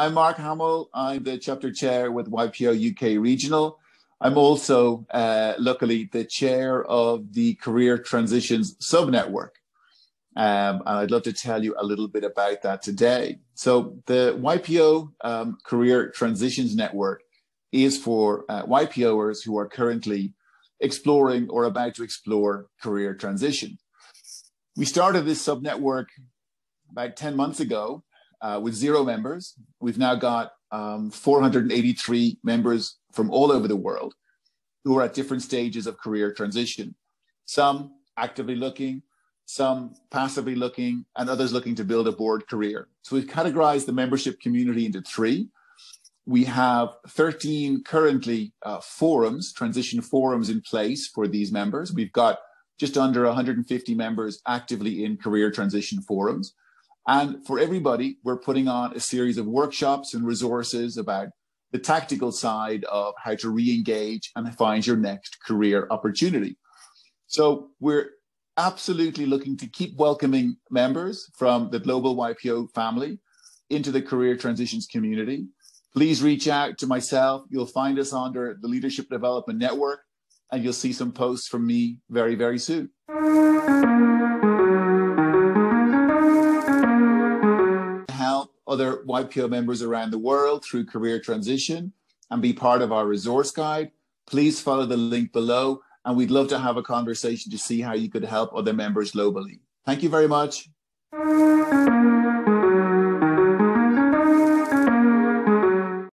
I'm Mark Hamill. I'm the chapter chair with YPO UK Regional. I'm also, uh, luckily, the chair of the Career Transitions Subnetwork. Um, and I'd love to tell you a little bit about that today. So, the YPO um, Career Transitions Network is for uh, YPOers who are currently exploring or about to explore career transition. We started this subnetwork about 10 months ago uh, with zero members. We've now got um, 483 members from all over the world who are at different stages of career transition. Some actively looking, some passively looking, and others looking to build a board career. So we've categorized the membership community into three. We have 13 currently uh, forums, transition forums in place for these members. We've got just under 150 members actively in career transition forums. And for everybody, we're putting on a series of workshops and resources about the tactical side of how to re-engage and find your next career opportunity. So we're absolutely looking to keep welcoming members from the global YPO family into the career transitions community. Please reach out to myself. You'll find us under the Leadership Development Network, and you'll see some posts from me very, very soon. Other YPO members around the world through career transition and be part of our resource guide, please follow the link below. And we'd love to have a conversation to see how you could help other members globally. Thank you very much.